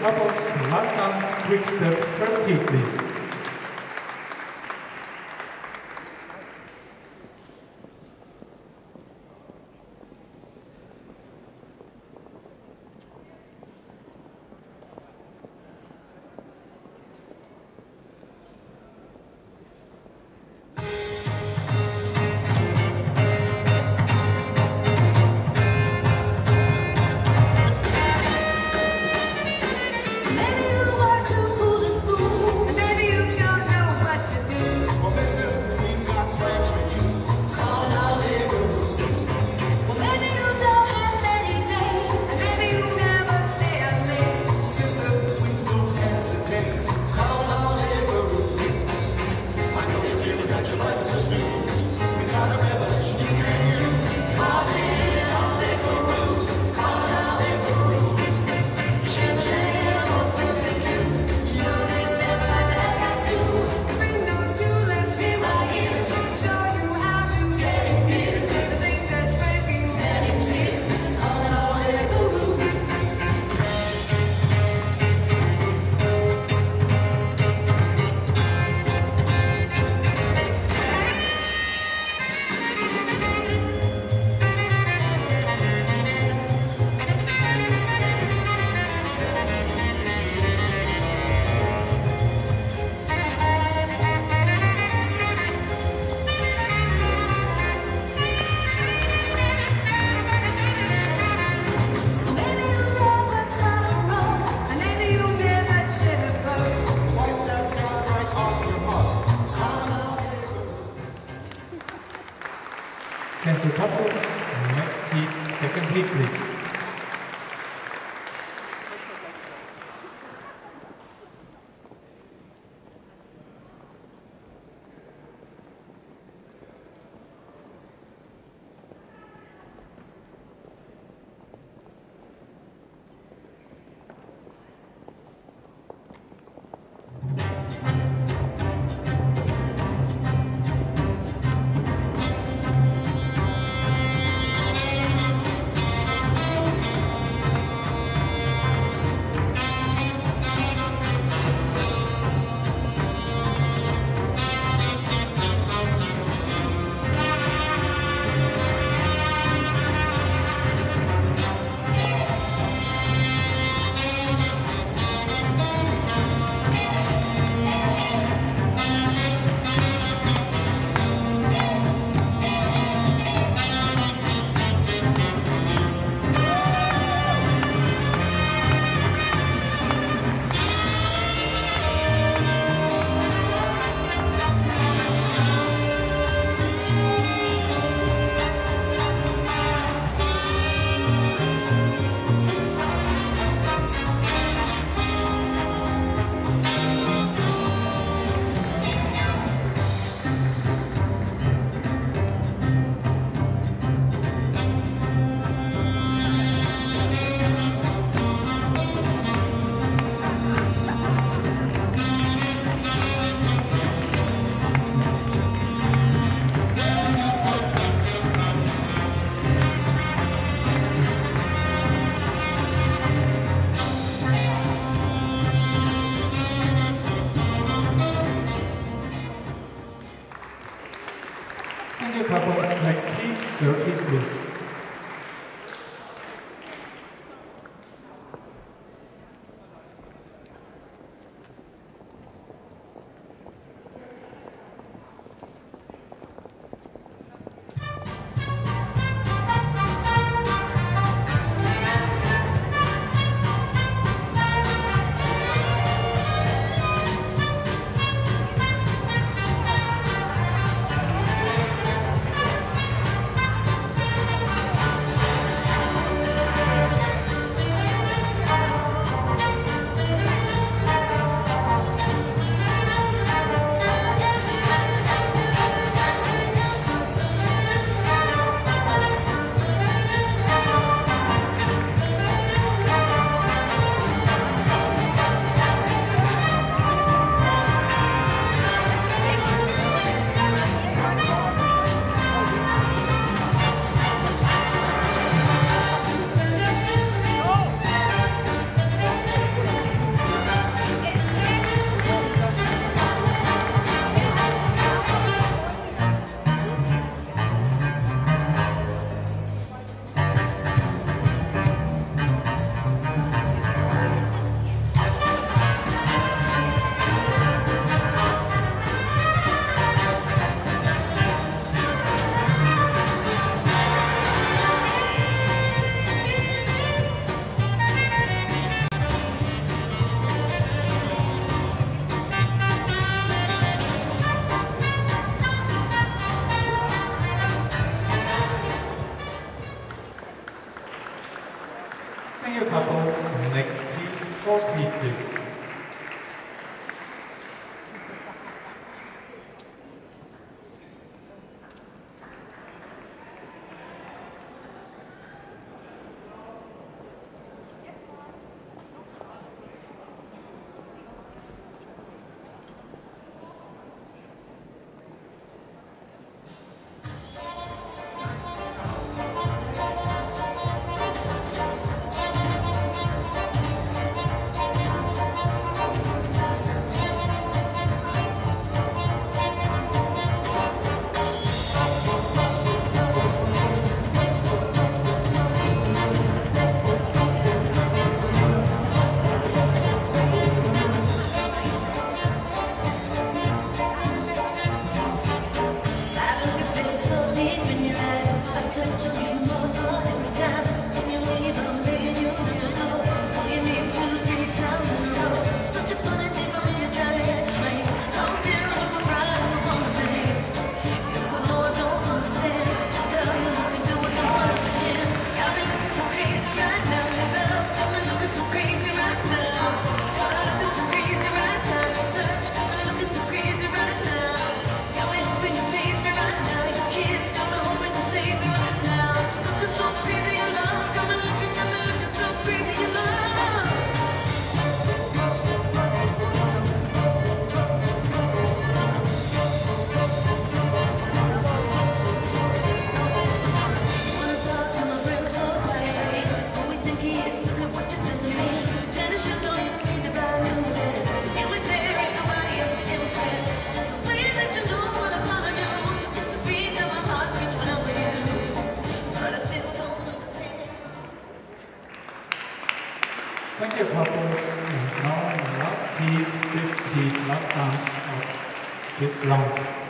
couples, last dance, quick step, first hit please. Thanks. Sir Idris Thank you, couples. Now, the last heat, fifth heat, last dance of this round.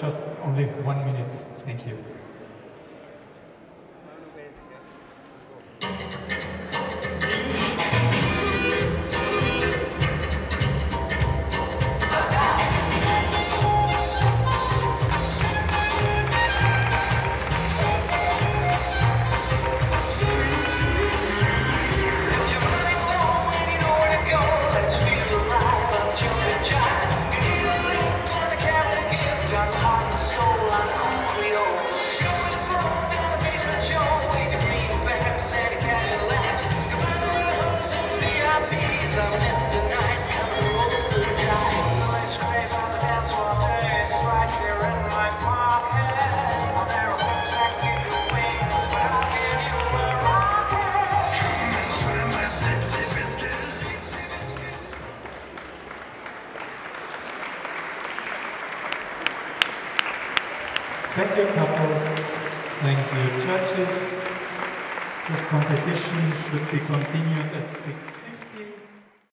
just only one minute. Thank you. you, couples. Thank you, judges. This competition should be continued at 6